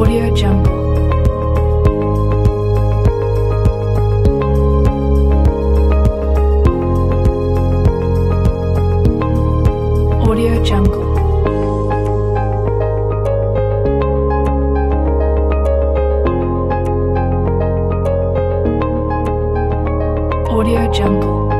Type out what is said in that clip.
Audio Jungle. Audio Jungle. Audio Jungle.